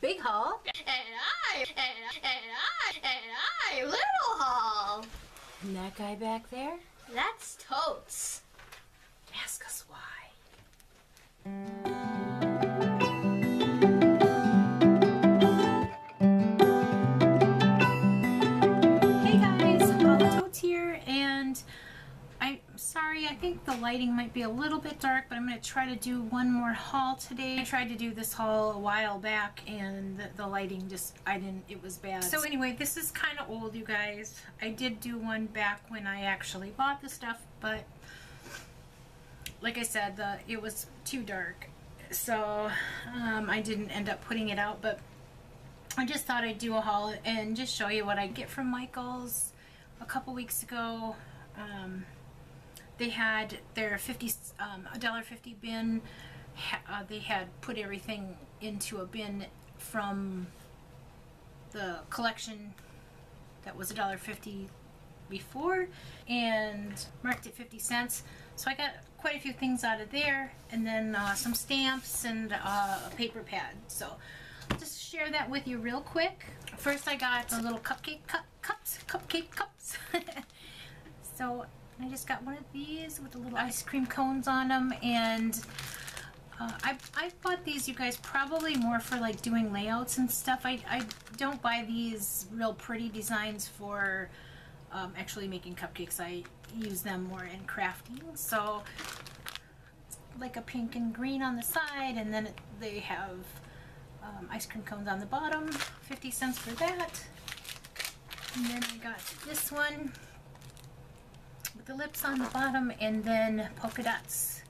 big haul. And I, and I, and I, and I, little haul. And that guy back there? That's totes. Ask us why. Think the lighting might be a little bit dark, but I'm going to try to do one more haul today. I tried to do this haul a while back, and the, the lighting just, I didn't, it was bad. So anyway, this is kind of old, you guys. I did do one back when I actually bought the stuff, but like I said, the it was too dark, so um, I didn't end up putting it out. But I just thought I'd do a haul and just show you what I get from Michaels. A couple weeks ago, um, they had their fifty um, a dollar fifty bin. Ha- uh, they had put everything into a bin from the collection that was a dollar fifty before and marked it 50 cents. So I got quite a few things out of there and then uh, some stamps and uh, a paper pad. So I'll just share that with you real quick. First I got the little cupcake cup, cups cupcake cups. So I just got one of these with the little ice cream cones on them and uh, I, I bought these, you guys, probably more for like doing layouts and stuff. I, I don't buy these real pretty designs for um, actually making cupcakes. I use them more in crafting. So it's like a pink and green on the side and then it, they have um, ice cream cones on the bottom. 50 cents for that. And then I got this one the lips on the bottom and then polka dots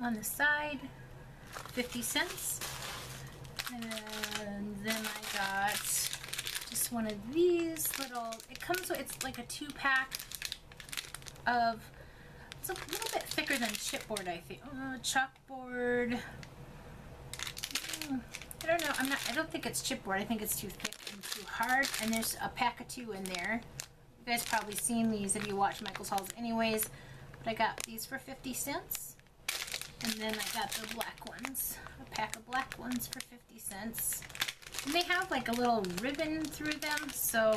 on the side. 50 cents. And then I got just one of these little, it comes with, it's like a two pack of, it's a little bit thicker than chipboard I think. Uh, chalkboard. Mm, I don't know, I'm not, I don't think it's chipboard, I think it's too thick and too hard. And there's a pack of two in there. You guys probably seen these if you watch Michael's Hauls anyways. But I got these for 50 cents. And then I got the black ones. A pack of black ones for 50 cents. And they have like a little ribbon through them, so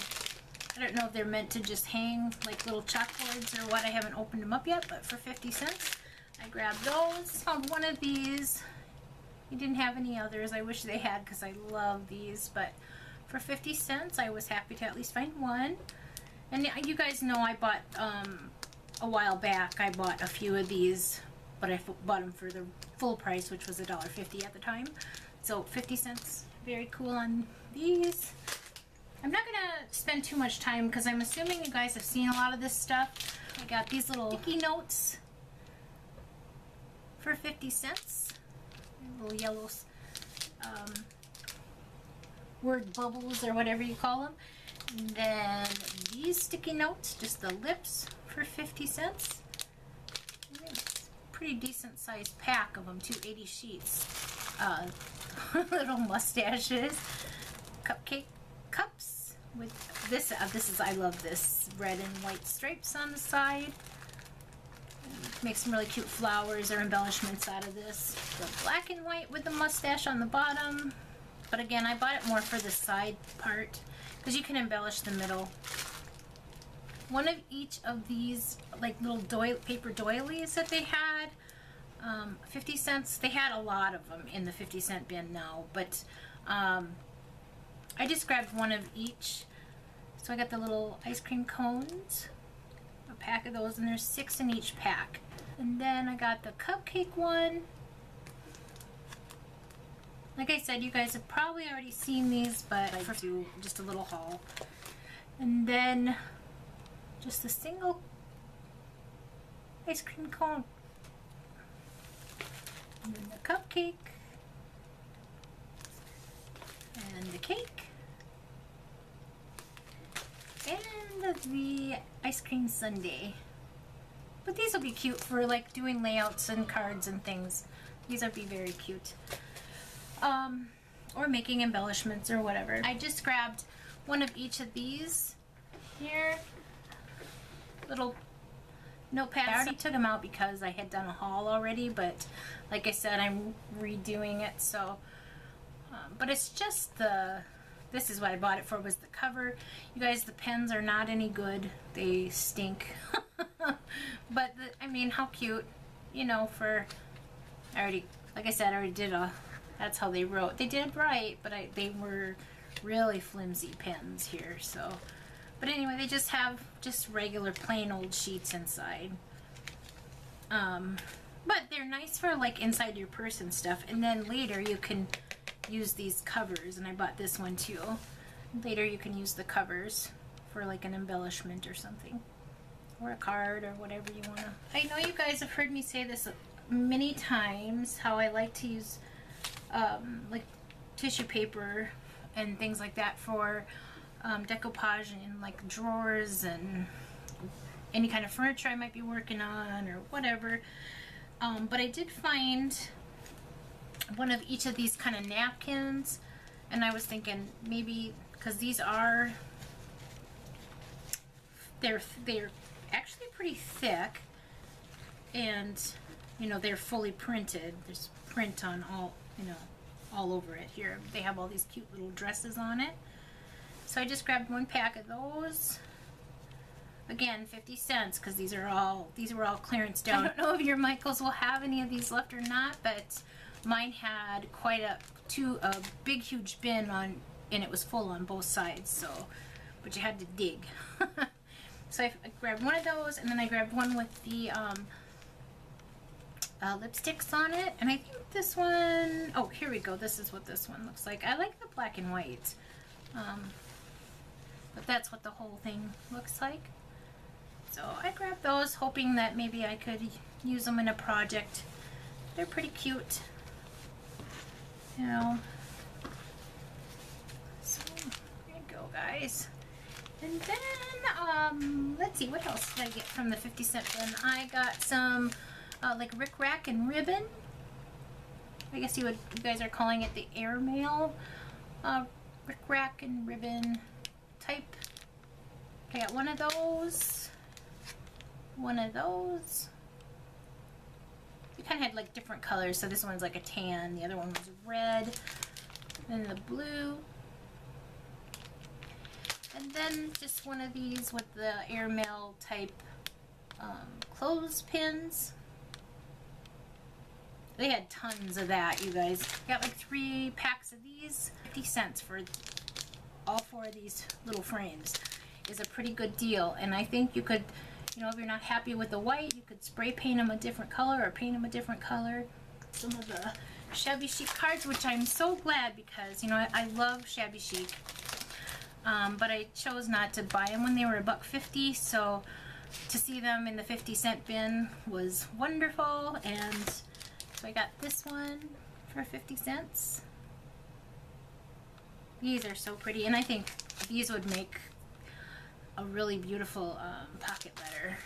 I don't know if they're meant to just hang like little chalkboards or what. I haven't opened them up yet, but for 50 cents, I grabbed those. Found one of these. He didn't have any others. I wish they had because I love these, but for 50 cents, I was happy to at least find one. And you guys know I bought, um, a while back, I bought a few of these, but I bought them for the full price, which was $1.50 at the time. So 50 cents very cool on these. I'm not gonna spend too much time because I'm assuming you guys have seen a lot of this stuff. I got these little sticky notes for 50 cents. Little yellow um, word bubbles or whatever you call them. And then these sticky notes, just the lips for 50 cents. Pretty decent sized pack of them, 280 sheets. Uh, little mustaches, cupcake cups with this. Uh, this is I love this red and white stripes on the side. Make some really cute flowers or embellishments out of this. The black and white with the mustache on the bottom. But again, I bought it more for the side part because you can embellish the middle. One of each of these like little doily, paper doilies that they had um, 50 cents. They had a lot of them in the 50 cent bin now, but um, I just grabbed one of each. So I got the little ice cream cones, a pack of those, and there's six in each pack. And then I got the cupcake one. Like I said, you guys have probably already seen these, but I do just a little haul. And then just a single ice cream cone and then the cupcake. And the cake. And the ice cream sundae. But these will be cute for like doing layouts and cards and things. These would be very cute. Um, or making embellishments or whatever. I just grabbed one of each of these here. Little notepads. I already took them out because I had done a haul already, but like I said, I'm redoing it, so Um, but it's just the, this is what I bought it for, was the cover. You guys, the pens are not any good. They stink. but, the, I mean, how cute, you know, for, I already, like I said, I already did a, that's how they wrote. They did right, but I, they were really flimsy pens here, so. But anyway, they just have just regular plain old sheets inside. Um, but they're nice for like inside your purse and stuff. And then later you can use these covers, and I bought this one too. Later you can use the covers for like an embellishment or something. Or a card or whatever you want to. I know you guys have heard me say this many times, how I like to use um, like tissue paper and things like that for um, decoupage in like drawers and any kind of furniture I might be working on or whatever. Um, but I did find one of each of these kind of napkins and I was thinking maybe because these are they're they're actually pretty thick and you know they're fully printed there's print on all you know all over it. Here they have all these cute little dresses on it. So I just grabbed one pack of those. Again 50 cents because these are all these were all clearance down. I don't know if your Michaels will have any of these left or not but mine had quite a two a big huge bin on and it was full on both sides so but you had to dig. So I, grabbed one of those and then I grabbed one with the um, uh, lipsticks on it and I think this one oh here we go this is what this one looks like I like the black and white um, but that's what the whole thing looks like so I grabbed those hoping that maybe I could use them in a project they're pretty cute you know. So, there you go, guys. And then, um, let's see, what else did I get from the 50 cent bin? I got some, uh, like, Rick Rack and ribbon. I guess you would, you guys are calling it the airmail. Uh, Rick Rack and ribbon type. I got one of those. One of those You kind of had like different colors. So this one's like a tan, the other one was red, then the blue. And then just one of these with the airmail type um, clothespins. They had tons of that, you guys. Got like three packs of these. 50 cents for all four of these little frames is a pretty good deal. And I think you could you know, if you're not happy with the white, you could spray paint them a different color or paint them a different color. Some of the shabby chic cards, which I'm so glad because, you know, I, I love shabby chic. Um, but I chose not to buy them when they were a buck fifty, so to see them in the 50 cent bin was wonderful. And so I got this one for 50 cents. These are so pretty, and I think these would make a really beautiful um, pocket letter.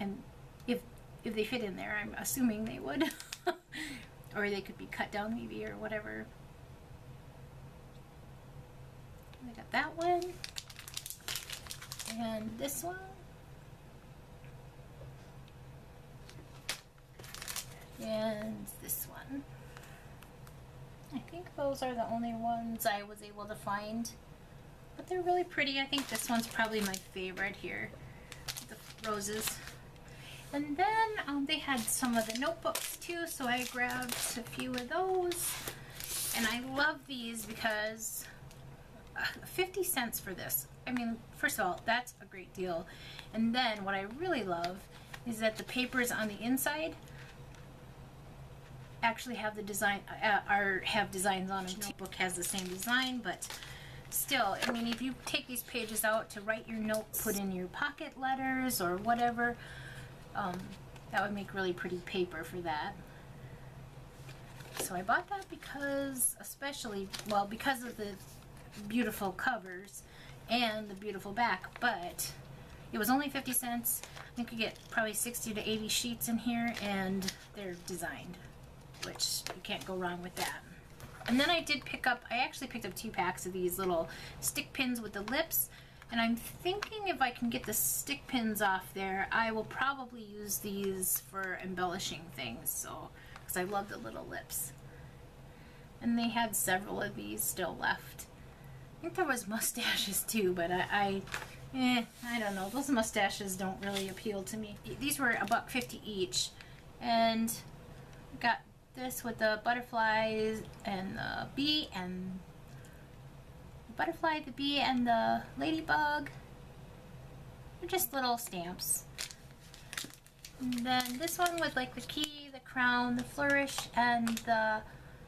And if if they fit in there, I'm assuming they would. or they could be cut down maybe or whatever. I got that one. And this one. And this one. I think those are the only ones I was able to find but they're really pretty. I think this one's probably my favorite here, the roses. And then um, they had some of the notebooks too, so I grabbed a few of those. And I love these because uh, 50 cents for this. I mean, first of all, that's a great deal. And then what I really love is that the papers on the inside actually have the design, uh, are have designs on them. Notebook has the same design, but still, I mean, if you take these pages out to write your notes, put in your pocket letters or whatever, um, that would make really pretty paper for that. So I bought that because, especially, well, because of the beautiful covers and the beautiful back, but it was only 50 cents. I think you get probably 60 to 80 sheets in here, and they're designed, which you can't go wrong with that. And then I did pick up, I actually picked up two packs of these little stick pins with the lips. And I'm thinking if I can get the stick pins off there, I will probably use these for embellishing things. So, because I love the little lips. And they had several of these still left. I think there was mustaches too, but I, I eh, I don't know. Those mustaches don't really appeal to me. These were a buck fifty each, and got this with the butterflies and the bee and the butterfly, the bee, and the ladybug. They're just little stamps. And then this one with like the key, the crown, the flourish, and the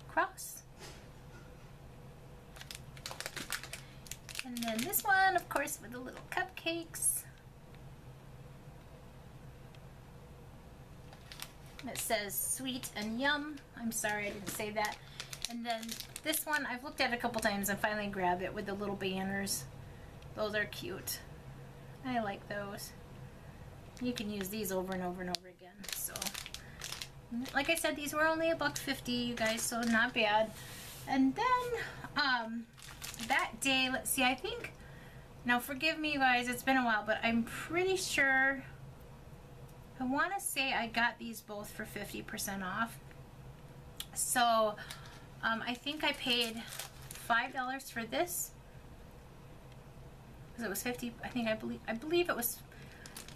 cross. And then this one, of course, with the little cupcakes. It says sweet and yum. I'm sorry I didn't say that. And then this one, I've looked at a couple times and finally grabbed it with the little banners. Those are cute. I like those. You can use these over and over and over again. So, like I said, these were only a buck fifty, you guys, so not bad. And then, um, that day, let's see, I think, now forgive me, guys, it's been a while, but I'm pretty sure, I want to say I got these both for 50% off. So, um, I think I paid $5 for this. Because it was 50, I think I believe, I believe it was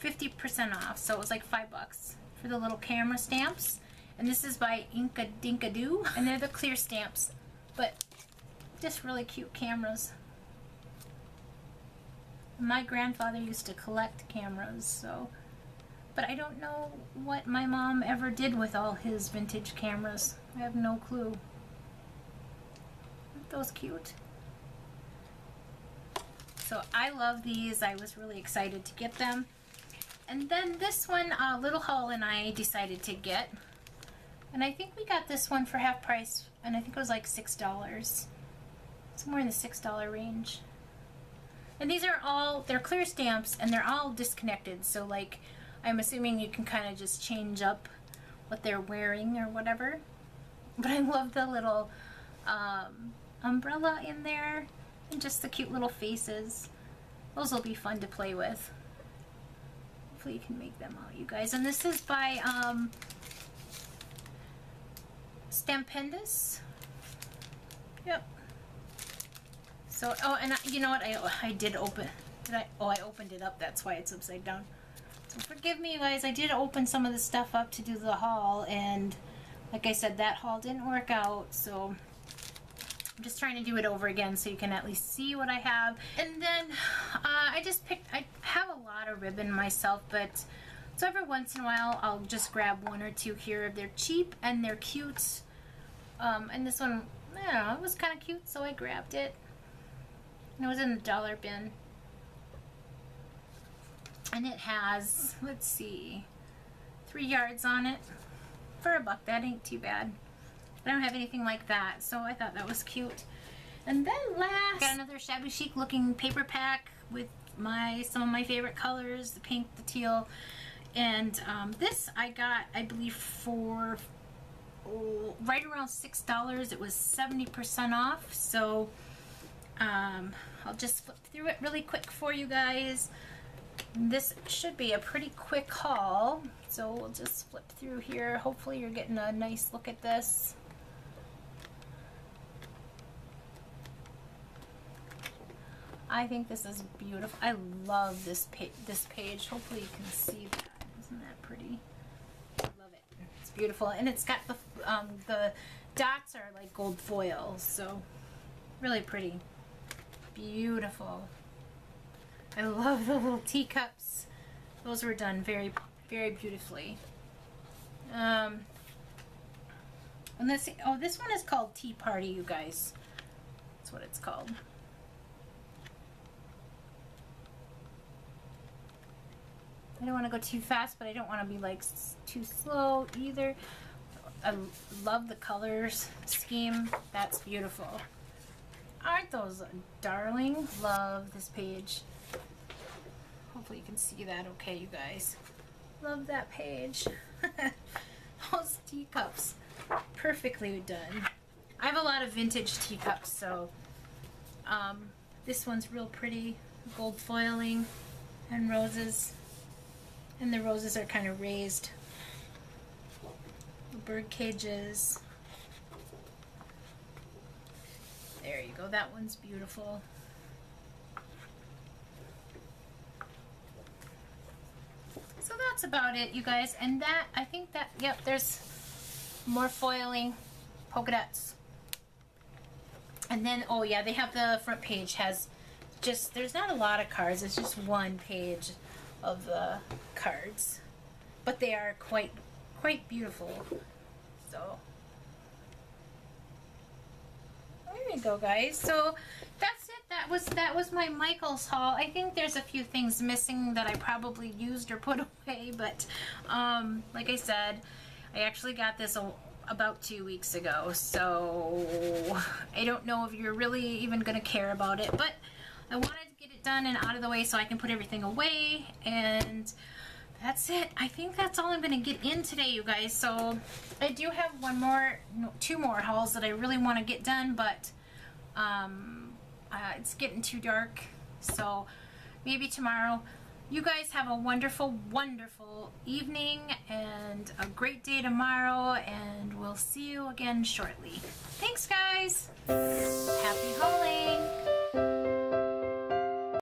50% off. So it was like five bucks for the little camera stamps. And this is by Inka Dinkadoo. And they're the clear stamps. But just really cute cameras. My grandfather used to collect cameras, so. But I don't know what my mom ever did with all his vintage cameras. I have no clue. Aren't those cute? So I love these. I was really excited to get them. And then this one, uh, Little Haul and I decided to get. And I think we got this one for half price, and I think it was like $6 somewhere in the six dollar range and these are all they're clear stamps and they're all disconnected so like I'm assuming you can kind of just change up what they're wearing or whatever but I love the little um, umbrella in there and just the cute little faces those will be fun to play with hopefully you can make them out you guys and this is by um, Stampendous yep so, oh, and I, you know what? I, I did open, did I? Oh, I opened it up. That's why it's upside down. Forgive me, you guys. I did open some of the stuff up to do the haul, and like I said, that haul didn't work out. So I'm just trying to do it over again so you can at least see what I have. And then uh, I just picked, I have a lot of ribbon myself, but so every once in a while I'll just grab one or two here. They're cheap and they're cute. Um, and this one, know, it was kind of cute, so I grabbed it. It was in the dollar bin. And it has, let's see, three yards on it. For a buck, that ain't too bad. I don't have anything like that, so I thought that was cute. And then last, got another shabby chic looking paper pack with my some of my favorite colors, the pink, the teal. And um, this I got, I believe, for oh, right around $6. It was 70% off, so um, I'll just flip through it really quick for you guys. This should be a pretty quick haul, so we'll just flip through here. Hopefully you're getting a nice look at this. I think this is beautiful. I love this page. This page. Hopefully you can see that. Isn't that pretty? I love it. It's beautiful, and it's got the um, the dots are like gold foil, so really pretty beautiful. I love the little teacups. Those were done very, very beautifully. Um, and this, oh, this one is called Tea Party, you guys. That's what it's called. I don't want to go too fast, but I don't want to be like too slow either. I love the colors scheme. That's beautiful. Aren't those darling? Love this page. Hopefully you can see that okay, you guys. Love that page. those teacups. Perfectly done. I have a lot of vintage teacups, so um, this one's real pretty. Gold foiling and roses. And the roses are kind of raised. Bird cages. There you go. That one's beautiful. So that's about it, you guys. And that, I think that, yep, there's more foiling polka dots. And then, oh yeah, they have the front page has just, there's not a lot of cards. It's just one page of the cards. But they are quite, quite beautiful. So, there you go, guys. So that's. That was that was my Michaels haul. I think there's a few things missing that I probably used or put away, but um, like I said, I actually got this a, about two weeks ago, so I don't know if you're really even gonna care about it, but I wanted to get it done and out of the way so I can put everything away and that's it. I think that's all I'm going to get in today, you guys. So I do have one more, no, two more hauls that I really want to get done, but um, uh, it's getting too dark. So maybe tomorrow. You guys have a wonderful, wonderful evening and a great day tomorrow, and we'll see you again shortly. Thanks, guys. Happy hauling.